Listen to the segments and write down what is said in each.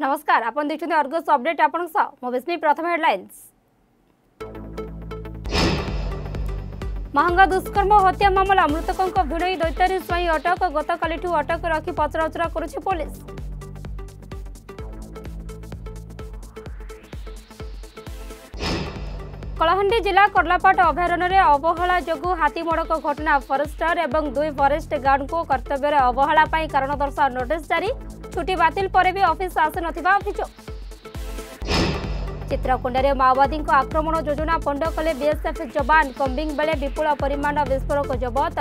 नमस्कार आपण देखते अर्गस अपडेट आपण मुस्मी प्रथम हेडलाइन्स ମହଙ୍ଗା ଦୁଷ୍କର୍ମ ହତ୍ୟା ମାମଲା ମୃତକଙ୍କ ଭିଡ଼ଇ ଦୈତାରୀ ସ୍ୱାଇଁ ଅଟକ ଗତକାଲିଠୁ ଅଟକ ରଖି ପଚରାଉଚରା କରୁଛି ପୋଲିସ୍ କଳାହାଣ୍ଡି ଜିଲ୍ଲା କର୍ଲାପାଟ ଅଭୟାରଣ୍ୟରେ ଅବହେଳା ଯୋଗୁଁ ହାତୀ ମଡ଼କ ଘଟଣା ଫରେଷ୍ଟର ଏବଂ ଦୁଇ ଫରେଷ୍ଟ ଗାର୍ଡଙ୍କୁ କର୍ତ୍ତବ୍ୟରେ ଅବହେଳା ପାଇଁ କାରଣ ଦର୍ଶାଅ ନୋଟିସ୍ ଜାରି ଛୁଟି ବାତିଲ ପରେ ବି ଅଫିସ୍ ଆସିନଥିବା ଅଭିଯୋଗ ଚିତ୍ରକୁଣ୍ଡରେ ମାଓବାଦୀଙ୍କ ଆକ୍ରମଣ ଯୋଜନା ପଣ୍ଡ କଲେ ବିଏସ୍ଏଫ୍ ଯବାନ କମ୍ବିଂ ବେଳେ ବିପୁଳ ପରିମାଣ ବିସ୍ଫୋରକ ଜବତ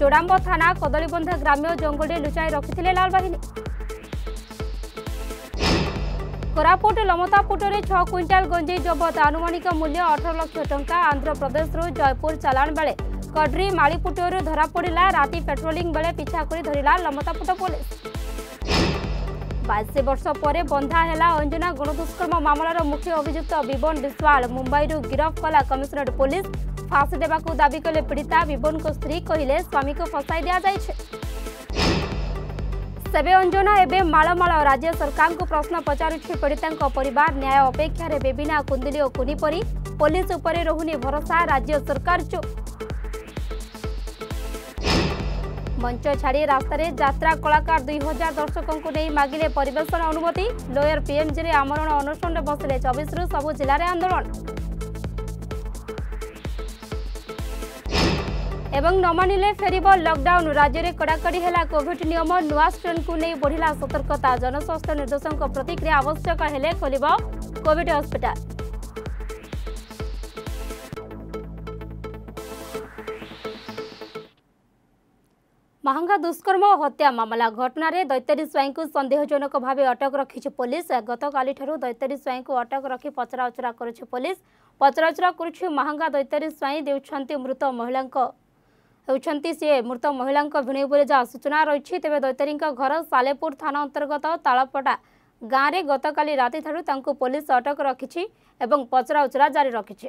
ଚୋଡ଼ାମ୍ବ ଥାନା କଦଳୀବନ୍ଧା ଗ୍ରାମ୍ୟ ଜଙ୍ଗଲରେ ଲୁଚାଇ ରଖିଥିଲେ ଲାଲବାହିନୀ କୋରାପୁଟ ଲମତାପୁଟରେ ଛଅ କ୍ୱିଣ୍ଟାଲ ଗଞ୍ଜେଇ ଜବତ ଆନୁମାନିକ ମୂଲ୍ୟ ଅଠର ଲକ୍ଷ ଟଙ୍କା ଆନ୍ଧ୍ରପ୍ରଦେଶରୁ ଜୟପୁର ଚାଲାଣ ବେଳେ କଡ୍ରି ମାଳିପୁଟରୁ ଧରାପଡ଼ିଲା ରାତି ପେଟ୍ରୋଲିଂ ବେଳେ ପିଛା କରି ଧରିଲା ଲମତାପୁଟ ପୋଲିସ ବାଇଶ ବର୍ଷ ପରେ ବନ୍ଧା ହେଲା ଅଞ୍ଜନା ଗଣଦୁଷ୍କର୍ମ ମାମଲାର ମୁଖ୍ୟ ଅଭିଯୁକ୍ତ ବିବନ ବିଶ୍ୱାଳ ମୁମ୍ବାଇରୁ ଗିରଫ କଲା କମିଶନରେଟ୍ ପୋଲିସ ଫାଶୀ ଦେବାକୁ ଦାବି କଲେ ପୀଡ଼ିତା ବିବନଙ୍କ ସ୍ତ୍ରୀ କହିଲେ ସ୍ୱାମୀଙ୍କୁ ଫସାଇ ଦିଆଯାଇଛି ସେବେ ଅଞ୍ଜନା ଏବେ ମାଳମାଳ ରାଜ୍ୟ ସରକାରଙ୍କୁ ପ୍ରଶ୍ନ ପଚାରୁଛି ପୀଡ଼ିତାଙ୍କ ପରିବାର ନ୍ୟାୟ ଅପେକ୍ଷାରେ ବେବିନା କୁନ୍ଦୁଲି ଓ କୁନି ପରି ପୋଲିସ ଉପରେ ରହୁନି ଭରସା ରାଜ୍ୟ ସରକାର ମଞ୍ଚ ଛାଡ଼ି ରାସ୍ତାରେ ଯାତ୍ରା କଳାକାର ଦୁଇ ହଜାର ଦର୍ଶକଙ୍କୁ ନେଇ ମାଗିଲେ ପରିବେଷଣ ଅନୁମତି ଲୋୟର ପିଏମ୍ଜିରେ ଆମରଣ ଅନଶନରେ ବସିଲେ ଚବିଶରୁ ସବୁ ଜିଲ୍ଲାରେ ଆନ୍ଦୋଳନ এবং ନ ମାନିଲେ ଫେରିବ ଲକଡାଉନ୍ ରାଜ୍ୟରେ କଡ଼ାକଡ଼ି ହେଲା କୋଭିଡ୍ ନିୟମ ନୂଆ ଷ୍ଟ୍ରେନ୍କୁ ନେଇ ବଢ଼ିଲା ସତର୍କତା ଜନସ୍ୱାସ୍ଥ୍ୟ ନିର୍ଦ୍ଦେଶକଙ୍କ ପ୍ରତିକ୍ରିୟା ଆବଶ୍ୟକ ହେଲେ ଖୋଲିବ କୋଭିଡ୍ ହସ୍ପିଟାଲ ମହଙ୍ଗା ଦୁଷ୍କର୍ମ ଓ ହତ୍ୟା ମାମଲା ଘଟଣାରେ ଦୈତାରୀ ସ୍ୱାଇଁଙ୍କୁ ସନ୍ଦେହଜନକ ଭାବେ ଅଟକ ରଖିଛି ପୋଲିସ ଗତକାଲିଠାରୁ ଦୈତାରୀ ସ୍ୱାଇଁଙ୍କୁ ଅଟକ ରଖି ପଚରାଉଚରା କରୁଛି ପୋଲିସ ପଚରାଉଚରା କରୁଛି ମହଙ୍ଗା ଦୈତାରୀ ସ୍ୱାଇଁ ଦେଉଛନ୍ତି ମୃତ ମହିଳାଙ୍କ ହେଉଛନ୍ତି ସିଏ ମୃତ ମହିଳାଙ୍କ ଭିଣୀ ବୋଲି ଯାହା ସୂଚନା ରହିଛି ତେବେ ଦୈତାରୀଙ୍କ ଘର ସାଲେପୁର ଥାନା ଅନ୍ତର୍ଗତ ତାଳପଡ଼ା ଗାଁରେ ଗତକାଲି ରାତିଠାରୁ ତାଙ୍କୁ ପୋଲିସ ଅଟକ ରଖିଛି ଏବଂ ପଚରାଉଚରା ଜାରି ରଖିଛି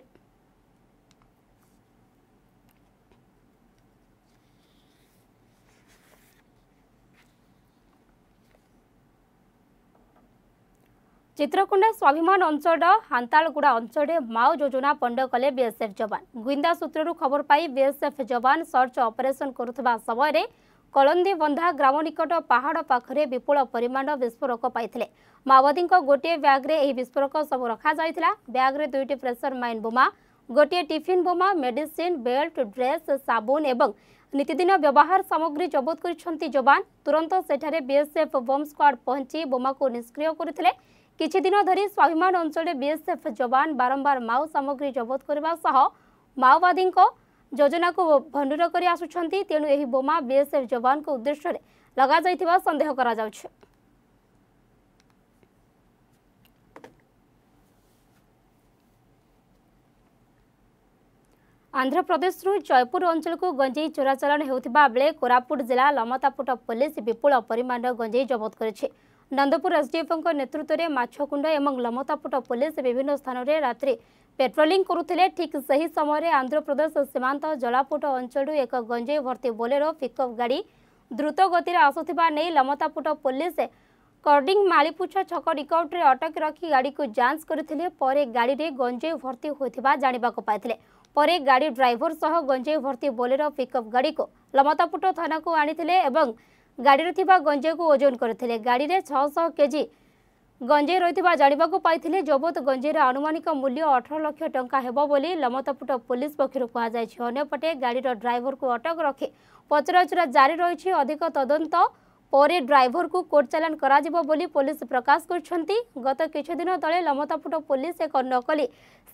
ଚିତ୍ରକୁଣ୍ଡା ସ୍ୱାଭିମାନ ଅଞ୍ଚଳର ହାନ୍ତାଳଗୁଡ଼ା ଅଞ୍ଚଳରେ ମାଓ ଯୋଜନା ପଣ୍ଡ କଲେ ବିଏସ୍ଏଫ୍ ଯବାନ ଗୁଇନ୍ଦା ସୂତ୍ରରୁ ଖବର ପାଇ ବିଏସ୍ଏଫ୍ ଯବାନ ସର୍ଚ୍ଚ ଅପରେସନ୍ କରୁଥିବା ସମୟରେ କଳନ୍ଦୀବନ୍ଧା ଗ୍ରାମ ନିକଟ ପାହାଡ଼ ପାଖରେ ବିପୁଳ ପରିମାଣର ବିସ୍ଫୋରକ ପାଇଥିଲେ ମାଓବାଦୀଙ୍କ ଗୋଟିଏ ବ୍ୟାଗ୍ରେ ଏହି ବିସ୍ଫୋରକ ସବୁ ରଖାଯାଇଥିଲା ବ୍ୟାଗ୍ରେ ଦୁଇଟି ପ୍ରେସର ମାଇନ୍ ବୋମା ଗୋଟିଏ ଟିଫିନ୍ ବୋମା ମେଡିସିନ୍ ବେଲ୍ଟ ଡ୍ରେସ୍ ସାବୁନ ଏବଂ ନିତିଦିନ ବ୍ୟବହାର ସାମଗ୍ରୀ ଜବତ କରିଛନ୍ତି ଯବାନ ତୁରନ୍ତ ସେଠାରେ ବିଏସ୍ଏଫ୍ ବୋମ୍ ସ୍କ୍ୱାଡ୍ ପହଞ୍ଚି ବୋମାକୁ ନିଷ୍କ୍ରିୟ କରିଥିଲେ କିଛିଦିନ ଧରି ସ୍ୱାଭିମାନ ଅଞ୍ଚଳରେ ବିଏସ୍ଏଫ୍ ଯବାନ ବାରମ୍ବାର ମାଓ ସାମଗ୍ରୀ ଜବତ କରିବା ସହ ମାଓବାଦୀଙ୍କ ଯୋଜନାକୁ ଭଣ୍ଡୁର କରି ଆସୁଛନ୍ତି ତେଣୁ ଏହି ବୋମା ବିଏସ୍ଏଫ୍ ଯବାନଙ୍କ ଉଦ୍ଦେଶ୍ୟରେ ଲଗାଯାଇଥିବା ସନ୍ଦେହ କରାଯାଉଛି ଆନ୍ଧ୍ରପ୍ରଦେଶରୁ ଜୟପୁର ଅଞ୍ଚଳକୁ ଗଞ୍ଜେଇ ଚୋରାଚାଲାଣ ହେଉଥିବା ବେଳେ କୋରାପୁଟ ଜିଲ୍ଲା ଲମତାପୁଟ ପୋଲିସ ବିପୁଳ ପରିମାଣର ଗଞ୍ଜେଇ ଜବତ କରିଛି ନନ୍ଦପୁର ଏସ୍ଡିଏଫ୍ଙ୍କ ନେତୃତ୍ୱରେ ମାଛକୁଣ୍ଡ ଏବଂ ଲମତାପୁଟ ପୁଲିସ୍ ବିଭିନ୍ନ ସ୍ଥାନରେ ରାତ୍ରି ପେଟ୍ରୋଲିଂ କରୁଥିଲେ ଠିକ୍ ସେହି ସମୟରେ ଆନ୍ଧ୍ରପ୍ରଦେଶ ସୀମାନ୍ତ ଜଳାପୁଟ ଅଞ୍ଚଳରୁ ଏକ ଗଞ୍ଜେଇ ଭର୍ତ୍ତି ବୋଲେରୋ ପିକ୍ଅପ୍ ଗାଡ଼ି ଦ୍ରୁତ ଗତିରେ ଆସୁଥିବା ନେଇ ଲମତାପୁଟ ପୁଲିସ୍ କର୍ଡିଂ ମାଳିପୁଛ ଛକ ନିକଟରେ ଅଟକି ରଖି ଗାଡ଼ିକୁ ଯାଞ୍ଚ କରିଥିଲେ ପରେ ଗାଡ଼ିରେ ଗଞ୍ଜେଇ ଭର୍ତ୍ତି ହୋଇଥିବା ଜାଣିବାକୁ ପାଇଥିଲେ ପରେ ଗାଡ଼ି ଡ୍ରାଇଭର ସହ ଗଞ୍ଜେଇ ଭର୍ତ୍ତି ବୋଲେରୋ ପିକ୍ଅପ୍ ଗାଡ଼ିକୁ ଲମତାପୁଟ ଥାନାକୁ ଆଣିଥିଲେ ଏବଂ ଗାଡ଼ିରେ ଥିବା ଗଞ୍ଜେଇକୁ ଓଜନ କରିଥିଲେ ଗାଡ଼ିରେ ଛଅଶହ କେଜି ଗଞ୍ଜେଇ ରହିଥିବା ଜାଣିବାକୁ ପାଇଥିଲେ ଜବତ ଗଞ୍ଜେଇର ଆନୁମାନିକ ମୂଲ୍ୟ ଅଠର ଲକ୍ଷ ଟଙ୍କା ହେବ ବୋଲି ଲମତାପୁଟ ପୋଲିସ ପକ୍ଷରୁ କୁହାଯାଇଛି ଅନ୍ୟପଟେ ଗାଡ଼ିର ଡ୍ରାଇଭରକୁ ଅଟକ ରଖି ପଚରାଉଚରା ଜାରି ରହିଛି ଅଧିକ ତଦନ୍ତ ପରେ ଡ୍ରାଇଭରକୁ କୋର୍ଟ ଚାଲାଣ କରାଯିବ ବୋଲି ପୋଲିସ ପ୍ରକାଶ କରିଛନ୍ତି ଗତ କିଛିଦିନ ତଳେ ଲମତାପୁଟ ପୋଲିସ ଏକ ନକଲି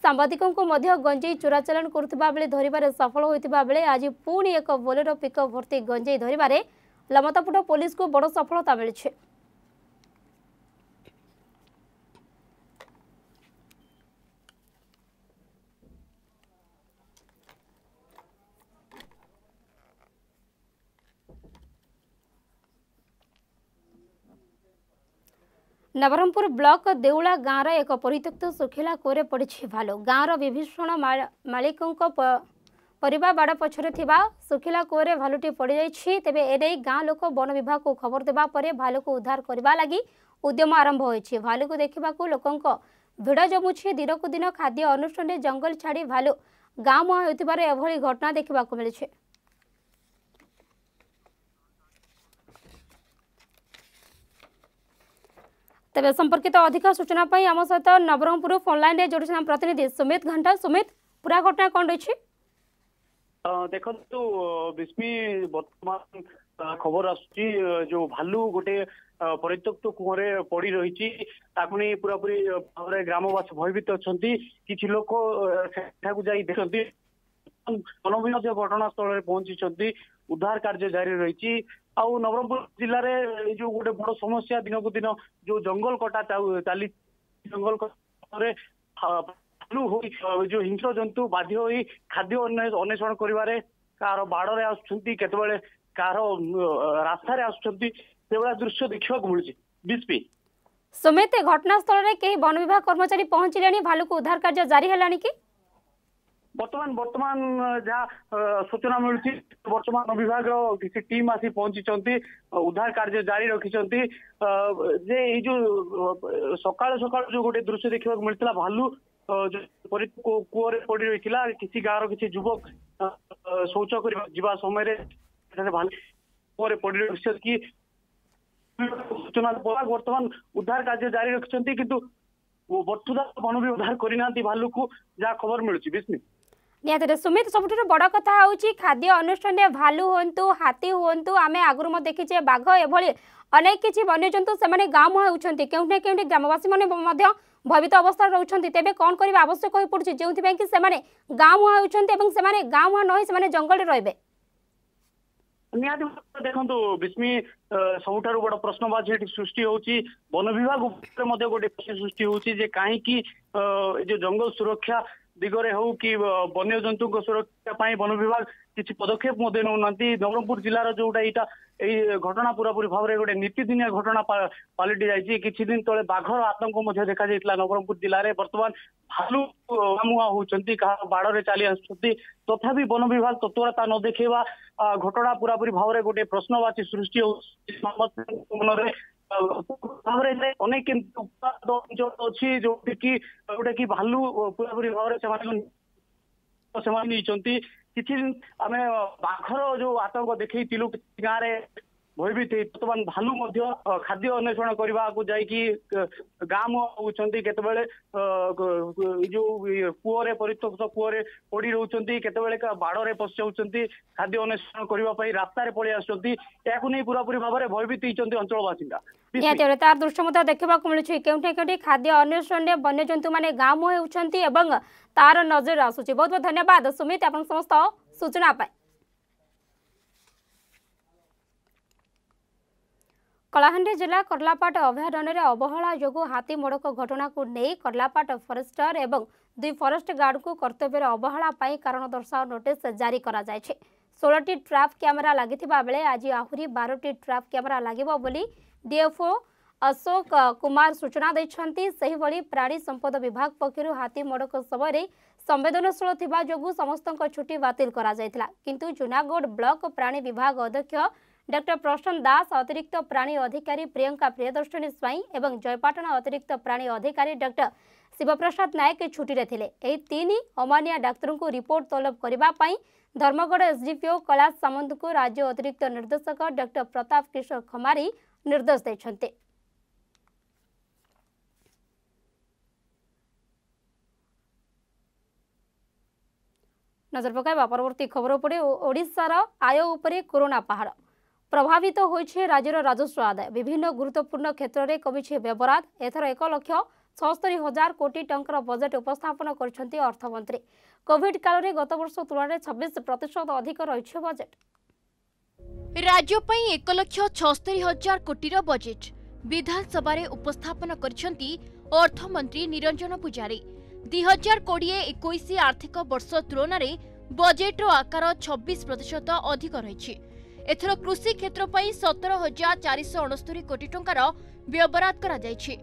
ସାମ୍ବାଦିକଙ୍କୁ ମଧ୍ୟ ଗଞ୍ଜେଇ ଚୋରାଚାଲାଣ କରୁଥିବା ବେଳେ ଧରିବାରେ ସଫଳ ହୋଇଥିବା ବେଳେ ଆଜି ପୁଣି ଏକ ବୋଲେରୋ ପିକଅପ୍ ଭର୍ତ୍ତି ଗଞ୍ଜେଇ ଧରିବାରେ લમતાપુટ પોલીસકુ બડ સફળતા મળી ନବରଙ୍ଗପୁର ବ୍ଲକ ଦେଉଳା ଗାଁର ଏକ ପରିତ୍ୟକ୍ତ ଶୁଖିଲା କୂଅରେ ପଡ଼ିଛି ଭାଲୁ ଗାଁର ବିଭୀଷଣ ମାଳିକଙ୍କ ପରିବା ବାଡ଼ ପଛରେ ଥିବା ଶୁଖିଲା କୂଅରେ ଭାଲୁଟି ପଡ଼ିଯାଇଛି ତେବେ ଏନେଇ ଗାଁ ଲୋକ ବନ ବିଭାଗକୁ ଖବର ଦେବା ପରେ ଭାଲୁକୁ ଉଦ୍ଧାର କରିବା ଲାଗି ଉଦ୍ୟମ ଆରମ୍ଭ ହୋଇଛି ଭାଲୁକୁ ଦେଖିବାକୁ ଲୋକଙ୍କ ଭିଡ଼ ଜମୁଛି ଦିନକୁ ଦିନ ଖାଦ୍ୟ ଅନୁଷ୍ଠାନରେ ଜଙ୍ଗଲ ଛାଡ଼ି ଭାଲୁ ଗାଁ ମୁହାଁ ହେଉଥିବାର ଏଭଳି ଘଟଣା ଦେଖିବାକୁ ମିଳିଛି ତେବେ ସମ୍ପର୍କିତ ଅଧିକ ସୂଚନା ପାଇଁ ଆମ ସହିତ ନବରଙ୍ଗପୁର ଫୋନ୍ ଲାଇନ୍ରେ ଯୋଡ଼ିଛନ୍ତି ଆମ ପ୍ରତିନିଧି ସୁମିତ ଘଣ୍ଟା ସୁମିତ ପୁରା ଘଟଣା କ'ଣ ରହିଛି ଦେଖନ୍ତୁ ବିସ୍ମି ବର୍ତ୍ତମାନ ଖବର ଆସୁଛି ଯୋଉ ଭାଲୁ ଗୋଟେ ପରିତ୍ୟକ୍ତ କୂଅରେ ପଡି ରହିଛି ତାକୁ ନେଇ ପୁରାପୁରି ଭାବରେ ଗ୍ରାମବାସୀ ଭୟଭୀତ ଅଛନ୍ତି କିଛି ଲୋକ ସେଠାକୁ ଯାଇ ଦେଖନ୍ତି କଲମ୍ବି ମଧ୍ୟ ଘଟଣାସ୍ଥଳରେ ପହଞ୍ଚିଛନ୍ତି ଉଦ୍ଧାର କାର୍ଯ୍ୟ ଜାରି ରହିଛି ଆଉ ନବରଙ୍ଗପୁର ଜିଲ୍ଲାରେ ଏଇ ଯୋଉ ଗୋଟେ ବଡ ସମସ୍ୟା ଦିନକୁ ଦିନ ଯୋଉ ଜଙ୍ଗଲ କଟା ଚାଲିଛି ଜଙ୍ଗଲ କଟାରେ ଚାଲୁ ହୋଇ ଯୋଉ ହିଂସ୍ର ଜନ୍ତୁ ବାଧ୍ୟ ହୋଇ ଖାଦ୍ୟ ଅନ୍ୱେଷଣ କରିବାରେ କାହାର ବାଡରେ ଆସୁଛନ୍ତି କେତେବେଳେ କାହାର ରାସ୍ତାରେ ଆସୁଛନ୍ତି ସେଭଳିଆ ଦୃଶ୍ୟ ଦେଖିବାକୁ ମିଳୁଛି ବିସ୍ପି ଘଟଣା ଘଟଣାସ୍ଥଳରେ କେହି ବନ ବିଭାଗ କର୍ମଚାରୀ ପହଞ୍ଚିଲେଣି ଭାଲୁକୁ ଉଦ୍ଧାର କାର୍ଯ୍ୟ ଜାରି ହେଲାଣି କି ବର୍ତ୍ତମାନ ବର୍ତ୍ତମାନ ଯାହା ସୂଚନା ମିଳୁଛି ବର୍ତ୍ତମାନ ବିଭାଗର କିଛି ଟିମ୍ ଆସି ପହଞ୍ଚିଛନ୍ତି ଉଦ୍ଧାର କାର୍ଯ୍ୟ ଜାରି ରଖିଛନ୍ତି ଯେ ଏଇ ଯୋଉ ସକାଳୁ ସକାଳୁ ଯୋଉ ଗୋଟେ ଦୃଶ୍ୟ ଦେଖିବାକୁ ମିଳିଥିଲା ଭାଲୁ ଯେପରି କୂଅରେ ପଡି ରହିଥିଲା କିଛି ଗାଁର କିଛି ଯୁବକ ଶୌଚ କରିବା ଯିବା ସମୟରେ ସେଠାରେ ଭାଙ୍ଗି କୂଅରେ ପଡି ରହିଛି କି ସୂଚନା ପରେ ବର୍ତ୍ତମାନ ଉଦ୍ଧାର କାର୍ଯ୍ୟ ଜାରି ରଖିଛନ୍ତି କିନ୍ତୁ ବର୍ତ୍ତୁଦା ବଣ ବି ଉଦ୍ଧାର କରିନାହାନ୍ତି ଭାଲୁକୁ ଯାହା ଖବର ମିଳୁଛି ବିସ୍ମି ନିହାତି ସୁମିତ ସବୁଠାରୁ ବଡ଼ କଥା ହେଉଛି ଖାଦ୍ୟ ଅନୁଷ୍ଠାନରେ ଭାଲୁ ହୁଅନ୍ତୁ ହାତୀ ହୁଅନ୍ତୁ ଆମେ ଆଗରୁ ମଧ୍ୟ ଦେଖିଛେ ବାଘ ଏଭଳି ଅନେକ କିଛି ବନ୍ୟଜନ୍ତୁ ସେମାନେ ଗାଁ ମୁହାଁ ହେଉଛନ୍ତି କେଉଁଠି ନା କେଉଁଠି ଗ୍ରାମବାସୀମାନେ ମଧ୍ୟ ভয়ভীত অবস্থায় রয়েছেন তেমনি কম করা আবশ্যক হয়ে পড়ছে যেপাই কি সে গাঁ মুহাঁ হচ্ছেন এবং সে গাঁ মুহাঁ নহে সে জঙ্গলে রহবে ନିହାତି ଦେଖନ୍ତୁ ବିସ୍ମି ସବୁଠାରୁ ବଡ ପ୍ରଶ୍ନବାଚୀ ଏଠି ସୃଷ୍ଟି ହଉଛି ବନ ବିଭାଗ ଉପରେ ମଧ୍ୟ ଗୋଟେ ସୃଷ୍ଟି ହଉଛି ଯେ କାହିଁକି ଏ ଯୋଉ ଜଙ୍ଗଲ ସୁରକ୍ଷା ଦିଗରେ ହଉ କି ବନ୍ୟଜନ୍ତୁଙ୍କ ସୁରକ୍ଷା ପାଇଁ ବନ ବିଭାଗ କିଛି ପଦକ୍ଷେପ ମଧ୍ୟ ନେଉନାହାନ୍ତି ନବରଙ୍ଗପୁର ଜିଲ୍ଲାର ଯୋଉଟା ଏଇଟା ଏଇ ଘଟଣା ପୁରାପୁରି ଭାବରେ ଗୋଟେ ନୀତିଦିନିଆ ଘଟଣା ପାଲଟି ଯାଇଛି କିଛି ଦିନ ତଳେ ବାଘର ଆତଙ୍କ ମଧ୍ୟ ଦେଖାଯାଇଥିଲା ନବରଙ୍ଗପୁର ଜିଲ୍ଲାରେ ବର୍ତ୍ତମାନ ଭାଲୁ ମୁହାଁ ହଉଛନ୍ତି କାହା ବାଡରେ ଚାଲି ଆସୁଛନ୍ତି ତଥାପି ବନ ବିଭାଗ ତତ୍ପରତା ନ ଦେଖେଇବା ଘଟଣା ପୁରାପୁରି ଭାବରେ ଗୋଟେ ପ୍ରଶ୍ନବାଚୀ ସୃଷ୍ଟି ହଉଛି ମନରେ ଭାବରେ ଅନେକ ଏମିତି ଉତ୍ପାଦ ଅଞ୍ଚଳ ଅଛି ଯୋଉଠି କି ଯୋଉଟା କି ଭାଲୁ ପୁରାପୁରି ଭାବରେ ସେମାନେ ସେମାନେ ନେଇଛନ୍ତି କିଛି ଆମେ ବାଘର ଯୋଉ ଆତଙ୍କ ଦେଖେଇଥିଲୁ ଗାଁରେ ଭୟଭୀତ ହେଇ ବର୍ତ୍ତମାନ ଭାଲୁ ମଧ୍ୟ ଖାଦ୍ୟ ଅନ୍ୱେଷଣ କରିବାକୁ ଯାଇକି ଗାଁ ମୁହଁ ହଉଛନ୍ତି କେତେବେଳେ ଯୋଉ କୂଅରେ ପରିତ୍ୟକ୍ତ କୂଅରେ ପଡି ରହୁଛନ୍ତି କେତେବେଳେ ବାଡରେ ପଶିଯାଉଛନ୍ତି ଖାଦ୍ୟ ଅନ୍ୱେଷଣ କରିବା ପାଇଁ ରାସ୍ତାରେ ପଳେଇ ଆସୁଛନ୍ତି ଏହାକୁ ନେଇ ପୁରାପୁରି ଭାବରେ ଭୟଭୀତ ହେଇଛନ୍ତି ଅଞ୍ଚଳ ବାସିନ୍ଦା ତାର ଦୃଶ୍ୟ ମଧ୍ୟ ଦେଖିବାକୁ ମିଳୁଛି କେଉଁଠି କେଉଁଠି ଖାଦ୍ୟ ଅନ୍ୱେଷଣରେ ମାନେ ଗାଁ ମୁହଁ ହେଉଛନ୍ତି ଏବଂ ତାର ନଜର ଆସୁଛି ବହୁତ ବହୁତ ଧନ୍ୟବାଦ ସୁମିତ ଆପଣ ସମସ୍ତ ସୂଚନା ପାଇଁ କଳାହାଣ୍ଡି ଜିଲ୍ଲା କର୍ଲାପାଟ ଅଭୟାରଣ୍ୟରେ ଅବହେଳା ଯୋଗୁଁ ହାତୀ ମଡ଼କ ଘଟଣାକୁ ନେଇ କର୍ଲାପାଟ ଫରେଷ୍ଟର ଏବଂ ଦୁଇ ଫରେଷ୍ଟ ଗାର୍ଡଙ୍କୁ କର୍ତ୍ତବ୍ୟରେ ଅବହେଳା ପାଇଁ କାରଣ ଦର୍ଶାଅ ନୋଟିସ୍ ଜାରି କରାଯାଇଛି ଷୋହଳଟି ଟ୍ରାପ୍ କ୍ୟାମେରା ଲାଗିଥିବା ବେଳେ ଆଜି ଆହୁରି ବାରଟି ଟ୍ରାପ୍ କ୍ୟାମେରା ଲାଗିବ ବୋଲି ଡିଏଫ୍ଓ ଅଶୋକ କୁମାର ସୂଚନା ଦେଇଛନ୍ତି ସେହିଭଳି ପ୍ରାଣୀ ସମ୍ପଦ ବିଭାଗ ପକ୍ଷରୁ ହାତୀ ମଡ଼କ ସମୟରେ ସମ୍ବେଦନଶୀଳ ଥିବା ଯୋଗୁଁ ସମସ୍ତଙ୍କ ଛୁଟି ବାତିଲ କରାଯାଇଥିଲା କିନ୍ତୁ ଜୁନାଗଡ଼ ବ୍ଲକ ପ୍ରାଣୀ ବିଭାଗ ଅଧ୍ୟକ୍ଷ ଡକ୍ଟର ପ୍ରଶନ୍ତ ଦାସ ଅତିରିକ୍ତ ପ୍ରାଣୀ ଅଧିକାରୀ ପ୍ରିୟଙ୍କା ପ୍ରିୟଦର୍ଶନୀ ସ୍ୱାଇଁ ଏବଂ ଜୟପାଟଣା ଅତିରିକ୍ତ ପ୍ରାଣୀ ଅଧିକାରୀ ଡକ୍ଟର ଶିବପ୍ରସାଦ ନାୟକ ଛୁଟିରେ ଥିଲେ ଏହି ତିନି ଅମାନିଆ ଡାକ୍ତରଙ୍କୁ ରିପୋର୍ଟ ତଲବ କରିବା ପାଇଁ ଧର୍ମଗଡ଼ ଏସ୍ଡିପିଓ କୈଳାଶ ସାମନ୍ତଙ୍କୁ ରାଜ୍ୟ ଅତିରିକ୍ତ ନିର୍ଦ୍ଦେଶକ ଡକ୍ଟର ପ୍ରତାପ କିଶୋର ଖମାରୀ ନିର୍ଦ୍ଦେଶ ଦେଇଛନ୍ତି ନଜର ପକାଇବା ପରବର୍ତ୍ତୀ ଖବର ଉପରେ ଓଡ଼ିଶାର ଆୟ ଉପରେ କରୋନା ପାହାଡ଼ ପ୍ରଭାବିତ ହୋଇଛି ରାଜ୍ୟର ରାଜସ୍ୱ ଆଦାୟ ବିଭିନ୍ନ ଗୁରୁତ୍ୱପୂର୍ଣ୍ଣ କ୍ଷେତ୍ରରେ କମିଛି ବ୍ୟବରାଦ ଏଥର ଏକ ଲକ୍ଷ ସତସ୍ତରି ହଜାର କୋଟି ଟଙ୍କାର ବଜେଟ୍ ଉପସ୍ଥାପନ କରିଛନ୍ତି ଅର୍ଥମନ୍ତ୍ରୀ କୋଭିଡ କାଳରେ ଗତବର୍ଷ ତୁଳନାରେ ଛବିଶ ପ୍ରତିଶତ ଅଧିକ ରହିଛି ବଜେଟ୍ ରାଜ୍ୟ ପାଇଁ ଏକ ଲକ୍ଷ ଛସ୍ତରୀ ହଜାର କୋଟିର ବଜେଟ୍ ବିଧାନସଭାରେ ଉପସ୍ଥାପନ କରିଛନ୍ତି ଅର୍ଥମନ୍ତ୍ରୀ ନିରଞ୍ଜନ ପୂଜାରୀ ଦୁଇ ହଜାର କୋଡ଼ିଏ ଏକୋଇଶ ଆର୍ଥିକ ବର୍ଷ ତୁଳନାରେ ବଜେଟ୍ର ଆକାର ଛବିଶ ପ୍ରତିଶତ ଅଧିକ ରହିଛି ଏଥର କୃଷି କ୍ଷେତ୍ର ପାଇଁ ସତର ହଜାର ଚାରିଶହ ଅଣସ୍ତରୀ କୋଟି ଟଙ୍କାର ବ୍ୟବରାଦ କରାଯାଇଛି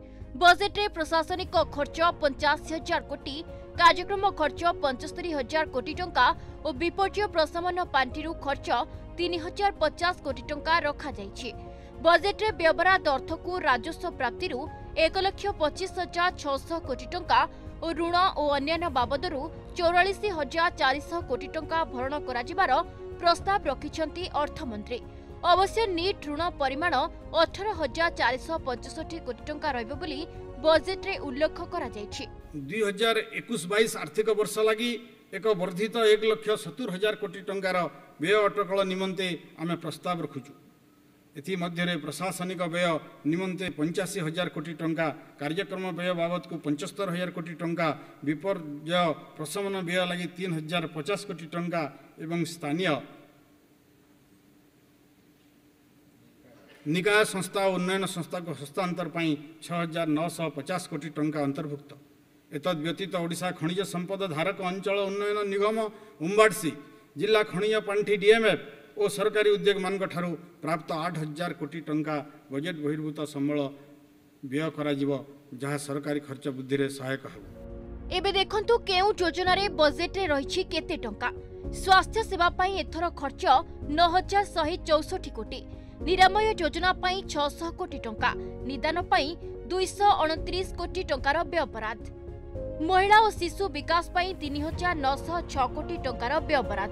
ବଜେଟ୍ରେ ପ୍ରଶାସନିକ ଖର୍ଚ୍ଚ ପଞ୍ଚାଅଶୀ ହଜାର କୋଟି କାର୍ଯ୍ୟକ୍ରମ ଖର୍ଚ୍ଚ ପଞ୍ଚସ୍ତରୀ ହଜାର କୋଟି ଟଙ୍କା ଓ ବିପର୍ଯ୍ୟୟ ପ୍ରଶମନ ପାଣ୍ଠିରୁ ଖର୍ଚ୍ଚ ତିନି ହଜାର ପଚାଶ କୋଟି ଟଙ୍କା ରଖାଯାଇଛି ବଜେଟ୍ରେ ବ୍ୟବରାଦ ଅର୍ଥକୁ ରାଜସ୍ୱ ପ୍ରାପ୍ତିରୁ ଏକ ଲକ୍ଷ ପଚିଶ ହଜାର ଛଅଶହ କୋଟି ଟଙ୍କା ଓ ଋଣ ଓ ଅନ୍ୟାନ୍ୟ ବାବଦରୁ ଚଉରାଳିଶ ହଜାର ଚାରିଶହ କୋଟି ଟଙ୍କା ଭରଣ କରାଯିବାର ପ୍ରସ୍ତାବ ରଖିଛନ୍ତି ଅର୍ଥମନ୍ତ୍ରୀ ଅବଶ୍ୟ ନିଟ୍ ଋଣ ପରିମାଣ ଅଠର ହଜାର ଚାରିଶହ ପଞ୍ଚଷଠି କୋଟି ଟଙ୍କା ରହିବ ବୋଲି ବଜେଟ୍ରେ ଉଲ୍ଲେଖ କରାଯାଇଛି ଦୁଇ ହଜାର ଏକୋଇଶ ବାଇଶ ଆର୍ଥିକ ବର୍ଷ ଲାଗି ଏକ ବର୍ଦ୍ଧିତ ଏକ ଲକ୍ଷ ସତୁରି ହଜାର କୋଟି ଟଙ୍କାର ବ୍ୟୟ ଅଟକଳ ନିମନ୍ତେ ଆମେ ପ୍ରସ୍ତାବ ରଖୁଛୁ ଏଥିମଧ୍ୟରେ ପ୍ରଶାସନିକ ବ୍ୟୟ ନିମନ୍ତେ ପଞ୍ଚାଅଶୀ ହଜାର କୋଟି ଟଙ୍କା କାର୍ଯ୍ୟକ୍ରମ ବ୍ୟୟ ବାବଦକୁ ପଞ୍ଚସ୍ତର ହଜାର କୋଟି ଟଙ୍କା ବିପର୍ଯ୍ୟୟ ପ୍ରଶମନ ବ୍ୟୟ ଲାଗି ତିନି ହଜାର ପଚାଶ କୋଟି ଟଙ୍କା ଏବଂ ସ୍ଥାନୀୟ निकाय संस्था और उन्नयन संस्था को हस्तांतर पर छः हजार नौश पचास कोटी टंका अंतर्भुक्त एतद व्यतीत ओडा खनिज संपद धारक अंचल उन्नयन निगम उम्बाडसी जिला खनिज पांठि डीएमएफ और सरकारी उद्योग मान प्राप्त आठ हजार कोटी टंका बजेट बहिर्भूत संबल व्यय करा सरकारी खर्च बुद्धि सहायक हो एबे देखु केोजन बजेट्रे रही केते टंका स्वास्थ्य सेवा सेवाई एथर खर्च नौ शहे चौष्टि कोटी ନିରାମୟ ଯୋଜନା ପାଇଁ ଛଅଶହ କୋଟି ଟଙ୍କା ନିଦାନ ପାଇଁ ଦୁଇଶହ ଅଣତିରିଶ କୋଟି ଟଙ୍କାର ବ୍ୟୟବରାଦ ମହିଳା ଓ ଶିଶୁ ବିକାଶ ପାଇଁ ତିନି ହଜାର ନଅଶହ ଛଅ କୋଟି ଟଙ୍କାର ବ୍ୟୟବରାଦ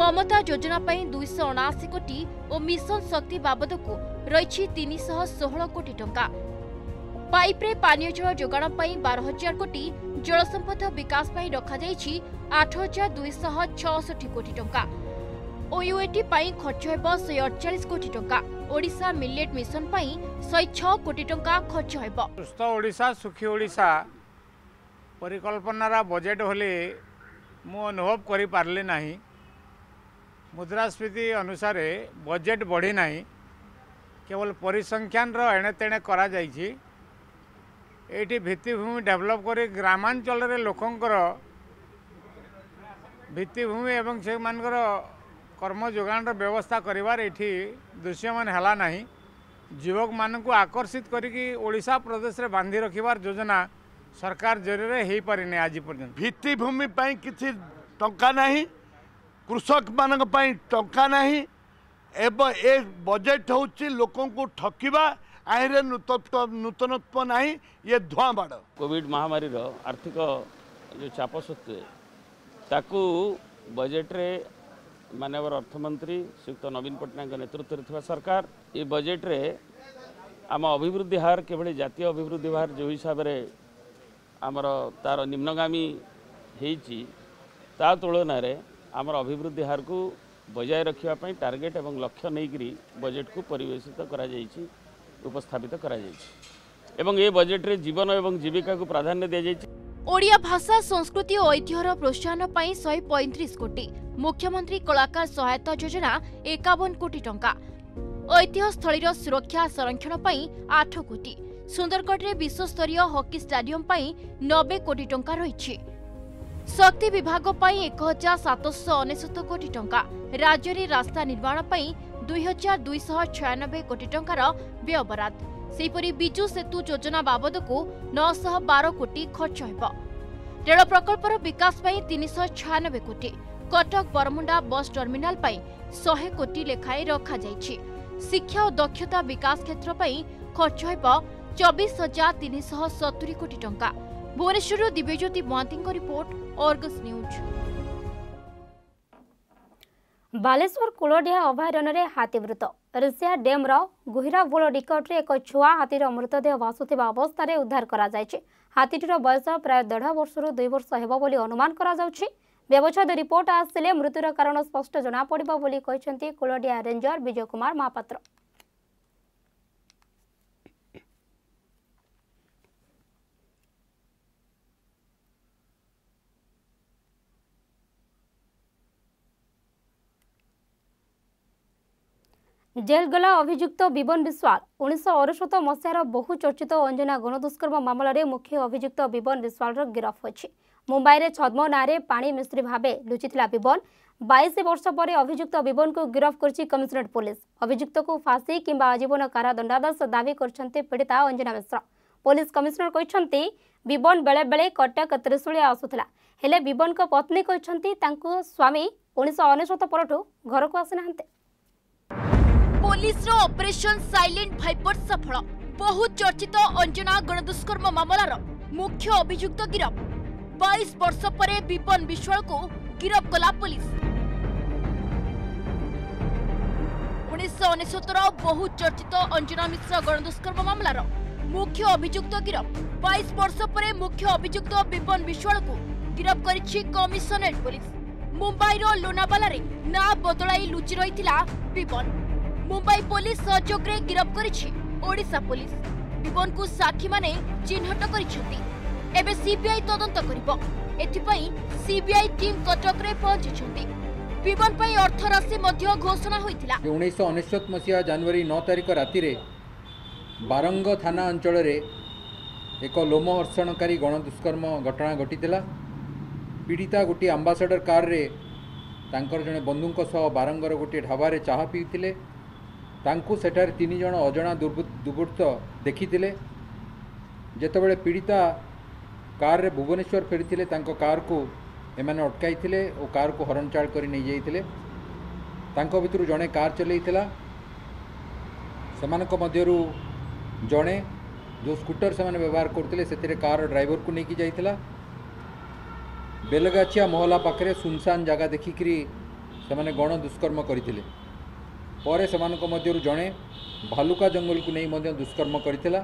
ମମତା ଯୋଜନା ପାଇଁ ଦୁଇଶହ ଅଣାଅଶୀ କୋଟି ଓ ମିଶନ ଶକ୍ତି ବାବଦକୁ ରହିଛି ତିନିଶହ ଷୋହଳ କୋଟି ଟଙ୍କା ପାଇପ୍ରେ ପାନୀୟ ଜଳ ଯୋଗାଣ ପାଇଁ ବାର ହଜାର କୋଟି ଜଳସମ୍ପଦ ବିକାଶ ପାଇଁ ରଖାଯାଇଛି ଆଠ ହଜାର ଦୁଇଶହ ଛଅଷଠି କୋଟି ଟଙ୍କା ଓୟୁଏଟି ପାଇଁ ଖର୍ଚ୍ଚ ହେବ ଶହେ ଅଠଚାଳିଶ କୋଟି ଟଙ୍କା ଓଡ଼ିଶା ମିଲେଟ୍ ମିଶନ ପାଇଁ ଶହେ ଛଅ କୋଟି ଟଙ୍କା ଖର୍ଚ୍ଚ ହେବ ସୁସ୍ଥ ଓଡ଼ିଶା ସୁଖୀ ଓଡ଼ିଶା ପରିକଳ୍ପନାର ବଜେଟ୍ ହେଲେ ମୁଁ ଅନୁଭବ କରିପାରିଲି ନାହିଁ ମୁଦ୍ରାସ୍ଫୀତି ଅନୁସାରେ ବଜେଟ୍ ବଢ଼ି ନାହିଁ କେବଳ ପରିସଂଖ୍ୟାନର ଏଣେତେଣେ କରାଯାଇଛି ଏଇଠି ଭିତ୍ତିଭୂମି ଡେଭଲପ୍ କରି ଗ୍ରାମାଞ୍ଚଳରେ ଲୋକଙ୍କର ଭିତ୍ତିଭୂମି ଏବଂ ସେମାନଙ୍କର कर्म जोगाण व्यवस्था करार ये दृश्यमान है युवक मानक आकर्षित करा प्रदेश में बांधि रखार योजना सरकार जरिए हो पारिनी आज पर्यटन भित्तिमि कि टा ना कृषक मानी टा ना एवं ये बजेट हूँ लोक ठकवा आईने नूतनत्व ना ये धूआ बाड़ कॉविड महामारी आर्थिक जो चाप सत्वे बजेट्रे मानवर अर्थमंत्री श्रीयुक्त नवीन पट्टनायक नेतृत्व ଥିବା ସରକାର ଏ ବଜେଟ୍ରେ ଆମ ଅଭିବୃଦ୍ଧି ହାର କିଭଳି ଜାତୀୟ ଅଭିବୃଦ୍ଧି ହାର ଯେଉଁ ହିସାବରେ ଆମର ତା'ର ନିମ୍ନଗାମୀ ହେଇଛି ତା ତୁଳନାରେ ଆମର ଅଭିବୃଦ୍ଧି ହାରକୁ ବଜାୟ ରଖିବା ପାଇଁ ଟାର୍ଗେଟ୍ ଏବଂ ଲକ୍ଷ୍ୟ ନେଇକରି ବଜେଟ୍କୁ ପରିବେଶିତ କରାଯାଇଛି ଉପସ୍ଥାପିତ କରାଯାଇଛି ଏବଂ ଏ ବଜେଟ୍ରେ ଜୀବନ ଏବଂ ଜୀବିକାକୁ ପ୍ରାଧାନ୍ୟ ଦିଆଯାଇଛି ଓଡ଼ିଆ ଭାଷା ସଂସ୍କୃତି ଓ ଐତିହ୍ୟର ପ୍ରୋତ୍ସାହନ ପାଇଁ ଶହେ ପଇଁତିରିଶ କୋଟି ମୁଖ୍ୟମନ୍ତ୍ରୀ କଳାକାର ସହାୟତା ଯୋଜନା ଏକାବନ କୋଟି ଟଙ୍କା ଐତିହ୍ୟସ୍ଥଳୀର ସୁରକ୍ଷା ସଂରକ୍ଷଣ ପାଇଁ ଆଠ କୋଟି ସୁନ୍ଦରଗଡ଼ରେ ବିଶ୍ୱସ୍ତରୀୟ ହକି ଷ୍ଟାଡିୟମ୍ ପାଇଁ ନବେ କୋଟି ଟଙ୍କା ରହିଛି ଶକ୍ତି ବିଭାଗ ପାଇଁ ଏକ ହଜାର ସାତଶହ ଅନେଶତ କୋଟି ଟଙ୍କା ରାଜ୍ୟରେ ରାସ୍ତା ନିର୍ମାଣ ପାଇଁ ଦୁଇ ହଜାର ଦୁଇଶହ ଛୟାନବେ କୋଟି ଟଙ୍କାର ବ୍ୟୟବରାଦ ସେହିପରି ବିଜୁ ସେତୁ ଯୋଜନା ବାବଦକୁ ନଅଶହ ବାର କୋଟି ଖର୍ଚ୍ଚ ହେବ ରେଳ ପ୍ରକଳ୍ପର ବିକାଶ ପାଇଁ ତିନିଶହ ଛୟାନବେ କୋଟି କଟକ ବରମୁଣ୍ଡା ବସ୍ ଟର୍ମିନାଲ ପାଇଁ ଶହେ କୋଟି ଲେଖାଏଁ ରଖାଯାଇଛି ଶିକ୍ଷା ଓ ଦକ୍ଷତା ବିକାଶ କ୍ଷେତ୍ର ପାଇଁ ଖର୍ଚ୍ଚ ହେବ ଚବିଶ ହଜାର ତିନିଶହ ସତୁରି କୋଟି ଟଙ୍କା ଭୁବନେଶ୍ୱରରୁ ଦିବ୍ୟଜ୍ୟୋତି ମହାନ୍ତିଙ୍କ report Argus news Baleswar Kuldiha ଅଭୟାରଣ୍ୟରେ ହାତୀ ମୃତ ରିଷିଆ ଡ୍ୟାମ୍ର ଗୁହିରା ବୋଳ ନିକଟରେ ଏକ ଛୁଆ ହାତୀର ମୃତଦେହ ଭାସୁଥିବା ଅବସ୍ଥାରେ ଉଦ୍ଧାର କରାଯାଇଛି ହାତୀଟିର ବୟସ ପ୍ରାୟ ଦେଢ଼ ବର୍ଷରୁ ଦୁଇ ବର୍ଷ ହେବ ବୋଲି ଅନୁମାନ କରାଯାଉଛି ବ୍ୟବଚ୍ଛେଦ ରିପୋର୍ଟ ଆସିଲେ ମୃତ୍ୟୁର କାରଣ ସ୍ପଷ୍ଟ ଜଣାପଡ଼ିବ ବୋଲି କହିଛନ୍ତି କୁଳଡିହା ରେଞ୍ଜର ବିଜୟ କୁମାର ମହାପାତ୍ର ଜେଲ୍ ଗଲା ଅଭିଯୁକ୍ତ ବିବନ ବିଶ୍ୱାଳ ଉଣେଇଶହ ଅନେଶ୍ୱତ ମସିହାର ବହୁ ଚର୍ଚ୍ଚିତ ଅଞ୍ଜନା ଗଣଦୁଷ୍କର୍ମ ମାମଲାରେ ମୁଖ୍ୟ ଅଭିଯୁକ୍ତ ବିବନ ବିଶ୍ୱାଳର ଗିରଫ ହୋଇଛି ମୁମ୍ବାଇରେ ଛଦ୍ମ ନାଁରେ ପାଣି ମିସ୍ତ୍ରୀ ଭାବେ ଲୁଚିଥିଲା ବିବନ ବାଇଶ ବର୍ଷ ପରେ ଅଭିଯୁକ୍ତ ବିବନକୁ ଗିରଫ କରିଛି କମିଶନରେଟ୍ ପୁଲିସ୍ ଅଭିଯୁକ୍ତକୁ ଫାଶୀ କିମ୍ବା ଆଜୀବନ କାରାଦଣ୍ଡାଦେଶ ଦାବି କରିଛନ୍ତି ପୀଡ଼ିତା ଅଞ୍ଜନା ମିଶ୍ର ପୁଲିସ୍ କମିଶନର କହିଛନ୍ତି ବିବନ ବେଳେବେଳେ କଟକ ତ୍ରିଶୁଳିଆ ଆସୁଥିଲା ହେଲେ ବିବନଙ୍କ ପତ୍ନୀ କହିଛନ୍ତି ତାଙ୍କୁ ସ୍ୱାମୀ ଉଣେଇଶହ ଅନେଶ୍ୱତ ପରଠୁ ଘରକୁ ଆସିନାହାନ୍ତି পুলিশর অপরেশন সাইলেন্ট ভাইপর সফল বহু চর্চিত অঞ্জনা গণদুষ্কর্ম মামলার মুখ্য অভিযুক্ত গিরফ বাইশ বর্ষ পরে বিপন বিশ্বালকু গিরফ কলা পুলিশ উনিশশো অনেশতর বহু চর্চিত অঞ্জনা মিশ্র গণদুষ্কর্ম মামলার মুখ্য অভিযুক্ত গিরফ বাইশ বর্ষ পরে মুখ্য অভিযুক্ত বিপন বিশ্বালকু গিরফ করেছে কমিশনরেট পুলিশ মুম্বাইর লোনাবালারে না বদলাই লুচি রয়েছিল বিপন ମୁମ୍ବାଇ ପୋଲିସ ସହଯୋଗରେ ଗିରଫ କରିଛି ଓଡ଼ିଶା ପୋଲିସ ବିବନକୁ ସାକ୍ଷୀମାନେ ଚିହ୍ନଟ କରିଛନ୍ତି ଏବେ ସିବିଆଇ ତଦନ୍ତ କରିବ ଏଥିପାଇଁ ସିବିଆଇ ଟିମ୍ କଟକରେ ପହଞ୍ଚିଛନ୍ତି ବିବନ ପାଇଁ ଅର୍ଥରାଶି ମଧ୍ୟ ଘୋଷଣା ହୋଇଥିଲା ଉଣେଇଶହ ଅନେଶ୍ୱତ ମସିହା ଜାନୁଆରୀ ନଅ ତାରିଖ ରାତିରେ ବାରଙ୍ଗ ଥାନା ଅଞ୍ଚଳରେ ଏକ ଲୋମ ଅର୍ଷଣକାରୀ ଗଣଦୁଷ୍କର୍ମ ଘଟଣା ଘଟିଥିଲା ପୀଡ଼ିତା ଗୋଟିଏ ଆମ୍ବାସାଡ଼ର କାର୍ରେ ତାଙ୍କର ଜଣେ ବନ୍ଧୁଙ୍କ ସହ ବାରଙ୍ଗର ଗୋଟିଏ ଢାବାରେ ଚାହା ପିଉଥିଲେ सेठार तीन जन अजा दुर्वृत्त देखी बड़े पीड़िता कार्रे भुवनेश्वर फेरी कार को एमाने अटकई और कार को हरणचाल कर नहीं जड़े कार चलता से मधर जड़े जो स्कूटर सेवहार व्यवहार करते कार ड्राइवर को लेकिन जाता बेलगाछिया महला पाखे सुनसान जगह देखिक गण दुष्कर्म करते ପରେ ସେମାନଙ୍କ ମଧ୍ୟରୁ ଜଣେ ଭାଲୁକା ଜଙ୍ଗଲକୁ ନେଇ ମଧ୍ୟ ଦୁଷ୍କର୍ମ କରିଥିଲା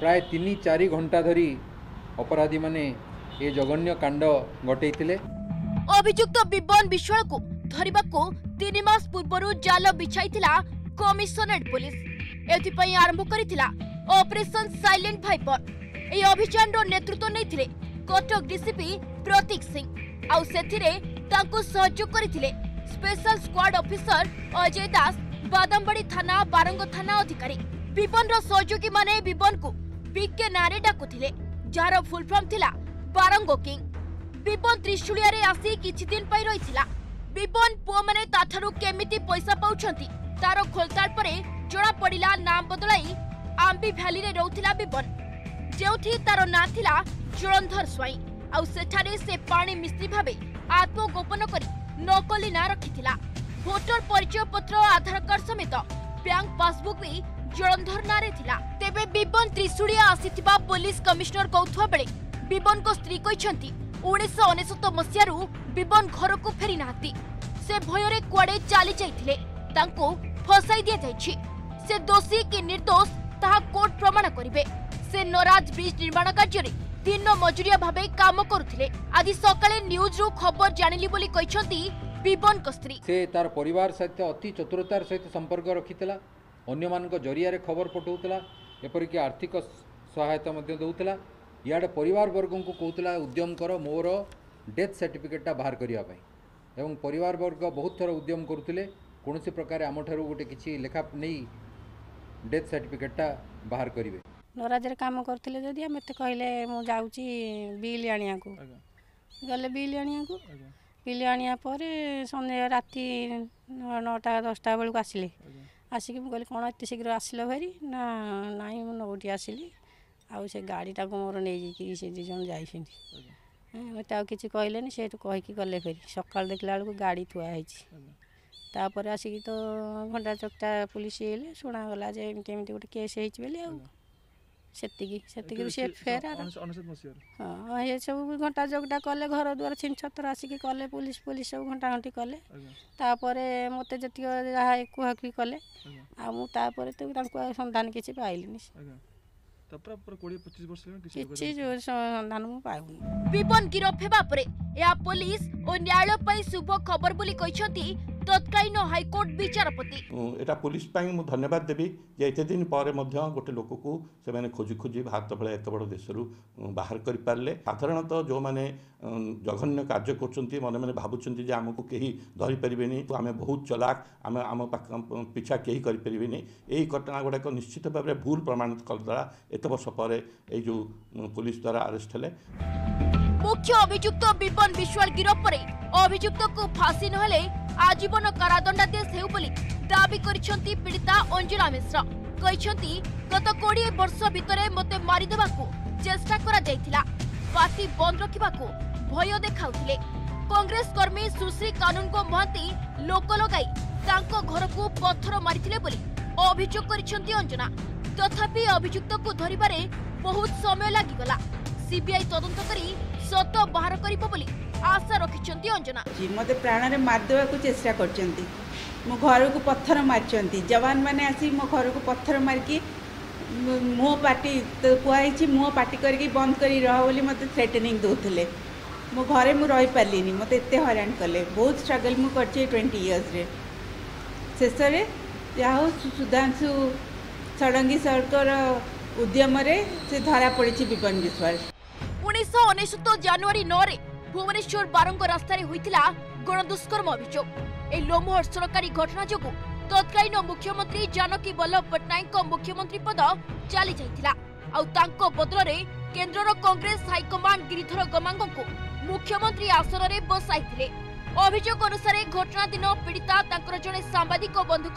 ପ୍ରାୟ ତିନି ଚାରି ଘଣ୍ଟା ଧରି ଅପରାଧୀମାନେ ଏ ଜଘନ୍ୟ କାଣ୍ଡ ଘଟେଇଥିଲେ ଅଭିଯୁକ୍ତ ବିବନ ବିଶ୍ୱାଳକୁ ଧରିବାକୁ ତିନି ମାସ ପୂର୍ବରୁ ଜାଲ ବିଛାଇଥିଲା କମିଶନରେଟ୍ ପୁଲିସ୍ ଏଥିପାଇଁ ଆରମ୍ଭ କରିଥିଲା ଅପରେସନ ସାଇଲେଣ୍ଟ ଭାଇପର ଏହି ଅଭିଯାନର ନେତୃତ୍ୱ ନେଇଥିଲେ କଟକ ଡିସିପି ପ୍ରତୀକ ସିଂ ଆଉ ସେଥିରେ ତାଙ୍କୁ ସହଯୋଗ କରିଥିଲେ special squad officer Ajay Das Badambadi থানা বারঙ্গ থানা অধিকারী বিপনর সহযোগী মানে বিপনকু বিকে নাঁরে ডাকুলে যার ফুলফর্ম লা বারঙ্গ কিং বিপন ত্রিশুড়িয়ারে আসি কিছুদিন পাই রইছিলা বিপন পুয়মানে তাঠারু কেমিতি পয়সা পাউছন্তি তার খোলতাড় পরে জনা পড়িলা নাম বদলাই আম্বি ভ্যালিরে রহুথিলা বিপন যেউঠি তার না লা জোড়ন্ধর স্বাইঁ ଆଉ ସେଠାରେ ସେ ପାଣି ମିସ୍ତ୍ରୀ ଭାବେ ଆତ୍ମଗୋପନ କରି নকলি না রক্ষিলা ভোটর পরিচয়পত্র আধার কার্ড সমেত ব্যাঙ্ক পাসবুক বি জলন্ধর নাঁরে লা তেবে বিবন ত্রিশুড়িয়া আসিথিবা পুলিশ কমিশনার কৌথুয়া বেড়ে বিবনক স্ত্রী কইছন্তি উনিশশো অনেশত মশিয়ারু বিবন ঘরকু ফেরি নাহাতি সে ভয়রে কুয়াড়ে চালি যাইথিলে তাঙ্কু ফসাই দিয়া যাইছি সে দোষী কি নির্দোষ তাহা কোর্ট প্রমাণ করিবে সে নরাজ ব্রিজ নির্মাণ কার্যরে দিন মজুরিয়া ভাবে কাম করুলে আজ সকালে নিউজরু খবর জাণিলি বলে বিবনক স্ত্রী সে তার পরিবার সহিত অতি চতুরতার সহিত সম্পর্ক রক্ষিলা অন্যমানক জরিয়ারে খবর পঠাউলা এপরিকি আর্থিক সহায়তা মধ্যে দেউলা ইয়াড়ে পরিবারবর্গঙ্কু কৌলা উদ্যম কর মোর ডেথ সার্টিফিকেটটা বাহার করা এবং পরিবারবর্গ বহুত থর উদ্যম করুলে কোণী প্রকার আমঠার গোটে কিছু লেখা নেই ডেথ সার্টিফিকেটটা বাহার করবে ନରାଜରେ କାମ କରୁଥିଲେ ଯଦି ଆମେ ଏତେ କହିଲେ ମୁଁ ଯାଉଛି ବିଲ୍ ଆଣିବାକୁ ଗଲେ ବିଲ୍ ଆଣିବାକୁ ବିଲ୍ ଆଣିବା ପରେ ସନ୍ଧ୍ୟା ରାତି ନଅଟା ଦଶଟା ବେଳକୁ ଆସିଲେ ଆସିକି ମୁଁ କହିଲି କ'ଣ ଏତେ ଶୀଘ୍ର ଆସିଲ ଭାରି ନା ନାଇଁ ମୁଁ ନଉଟି ଆସିଲି ଆଉ ସେ ଗାଡ଼ିଟାକୁ ମୋର ନେଇଯାଇକି ସେ ଦୁଇ ଜଣ ଯାଇଛନ୍ତି ମୋତେ ଆଉ କିଛି କହିଲେନି ସେଇଠୁ କହିକି ଗଲେ ଫେରି ସକାଳୁ ଦେଖିଲା ବେଳକୁ ଗାଡ଼ି ଥୁଆ ହେଇଛି ତାପରେ ଆସିକି ତ ଘଣ୍ଟା ଚକଟା ପୁଲିସ ହେଲେ ଶୁଣାଗଲା ଯେ ଏମିତି ଏମିତି ଗୋଟେ କେସ୍ ହେଇଛି ବୋଲି ଆଉ ସେତିକି ସେତିକି ବି ସିଏ ଫେର ହଁ ଏସବୁ ଘଣ୍ଟା ଯୋଗଟା କଲେ ଘର ଦ୍ୱାର ଛିନଛତର ଆସିକି କଲେ ପୋଲିସ ପୋଲିସ ସବୁ ଘଣ୍ଟା ଘଣ୍ଟି କଲେ ତାପରେ ମୋତେ ଯେତିକି ଯାହା କୁହାକୁହି କଲେ ଆଉ ମୁଁ ତାପରେ ତ ତାଙ୍କୁ ଆଉ ସନ୍ଧାନ କିଛି ପାଇଲିନି କିଛି ସନ୍ଧାନ ମୁଁ ପାଉନି ବିପନ ଗିରଫ ହେବା ପରେ ଏହା ପୋଲିସ ଓ ନ୍ୟାୟାଳୟ ପାଇଁ ଶୁଭ ଖବର ବୋଲି କହିଛନ୍ତି তৎকালীন হাইকোর্ট বিচারপতি এটা পুলিশ পাই মু ধন্যবাদ দেবি যে এতে দিন পরে মধ্য গোটে লোককে সেমানে খোঁজি খোঁজি ভারত ভଳି এত বড় দেশরু বাহার পারলে সাধারণত যে জঘন্য কাজ করছেন মনে মনে ভাবুচ্ছেন যে আমি কেহি ধরি ধরিপারে আমি বহুত চলাক আমি আম পিছা কেহি পারিবেনি এই ঘটনা গুড়াক নিশ্চিত ভাবে ভুল প্রমাণিত কল দ্বারা এত বর্ষ পরে এই যে পুলিশ দ্বারা আরেস্ট হলে মুখ্য অভিযুক্ত বিপন বিশ্বাল গিরফ পরে অভিযুক্তকে ফাঁসি নহলে আজীবন কারাদণ্ডাদেশ হেউ বলে দাবি করেছেন পীড়িতা অঞ্জনা মিশ্র କହିଛନ୍ତି গত কোড়িয়ে বর্ষ ভিতরে মতে মারিদেবাকু চেষ্টা করা যাইছিলা পার্টি বন্ধ রাখিবাকু ভয় দেখাউଥିଲେ কংগ্রেস কর্মী সুশ্রী কানুনগো মহান্তি লোক লগাই তাঙ্ক ঘরকু পথর মারিଥିଲେ বলে অভিযোগ করেছেন অঞ্জনা তথাপি অভিযুক্তকু ধরিবারে বহুত সময় লাগিগলা সিবিআই তদন্ত করি সত বাহার করিব বলে আশা রাখি অঞ্জনা মতো প্রাণের মারিদেওয়া চেষ্টা করছেন মো ঘরক পথর মারিছেন জবান মানে আসি মো ঘরক পথর মারিকি মুহ পাটি কুহাইছি মুহ পাটি করি বন্ধ করি রহ বলে মতো থ্রেটেনিং দেলে ମୋ ଘରେ ମୁଁ ରହିପାରିଲିନି ମୋତେ ଏତେ ହଇରାଣ କଲେ ବହୁତ ଷ୍ଟ୍ରଗଲ୍ ମୁଁ କରିଛି ଏଇ ଟ୍ୱେଣ୍ଟି ଇୟର୍ସରେ ଶେଷରେ ଯାହା ହଉ ସୁଧାଂଶୁ ଷଡ଼ଙ୍ଗୀ ସରଙ୍କର ଉଦ୍ୟମରେ ସେ ଧରା ପଡ଼ିଛି ବିପନ ବିଶ୍ୱାଳ ଉଣେଇଶହ ଅନେଶ୍ୱତ ଜାନୁଆରୀ ନଅରେ ভুবনেশ্বর বারঙ্গ রাস্তায় হয়েছিল গণদুষ্কর্ম অভিযোগ এই লোমহর্ষণকারী ঘটনা যোগ তৎকালীন মুখ্যমন্ত্রী জানকী বল্লভ পট্টনাক মুখ্যমন্ত্রী পদ চালি যাই বদলরে কেন্দ্রর কংগ্রেস হাইকমাণ্ড গিরিধর গমাঙ্গ মুখ্যমন্ত্রী আসনরে বসাই অভিযোগ অনুসারে ঘটনা দিন পীড়িতা তাঁর জন সাংবাদিক বন্ধুক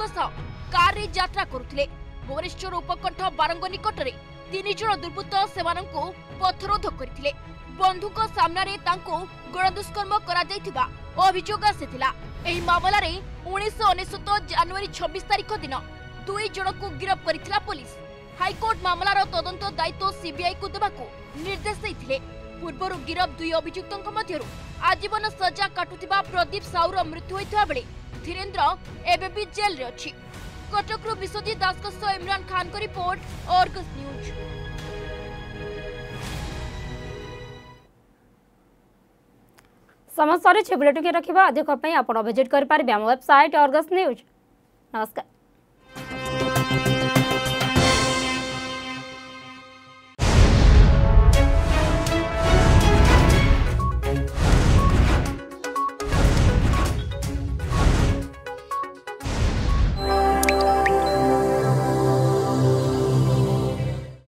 কারে যাত্রা করুলে ভুবনেশ্বর উপকণ্ঠ বারঙ্গ নিকটরে ତିନି ଜଣ ଦୁର୍ବୃତ୍ତ ସେମାନଙ୍କୁ ପଥରୋଧ କରିଥିଲେ ବନ୍ଧୁଙ୍କ ସାମ୍ନାରେ ତାଙ୍କୁ ଗଣଦୁଷ୍କର୍ମ କରାଯାଇଥିବା ଅଭିଯୋଗ ଆସିଥିଲା ଏହି ମାମଲାରେ ଉଣେଇଶହ ଅନେଶ୍ୱତ ଜାନୁଆରୀ ଛବିଶ ତାରିଖ ଦିନ ଦୁଇ ଜଣଙ୍କୁ ଗିରଫ କରିଥିଲା ପୋଲିସ ହାଇକୋର୍ଟ ମାମଲାର ତଦନ୍ତ ଦାୟିତ୍ୱ ସିବିଆଇକୁ ଦେବାକୁ ନିର୍ଦ୍ଦେଶ ଦେଇଥିଲେ ପୂର୍ବରୁ ଗିରଫ ଦୁଇ ଅଭିଯୁକ୍ତଙ୍କ ମଧ୍ୟରୁ ଆଜୀବନ ସଜା କାଟୁଥିବା ପ୍ରଦୀପ ସାହୁର ମୃତ୍ୟୁ ହୋଇଥିବା ବେଳେ ଧୀରେନ୍ଦ୍ର ଏବେ ବି ଜେଲ୍ରେ ଅଛି कटक रु विश्वजीत दास इमरान खान को रिपोर्ट न्यूज समस्त छबिलटे रखा अधिक अभिजिट करेंगे आम वेबसाइट अर्गस न्यूज नमस्कार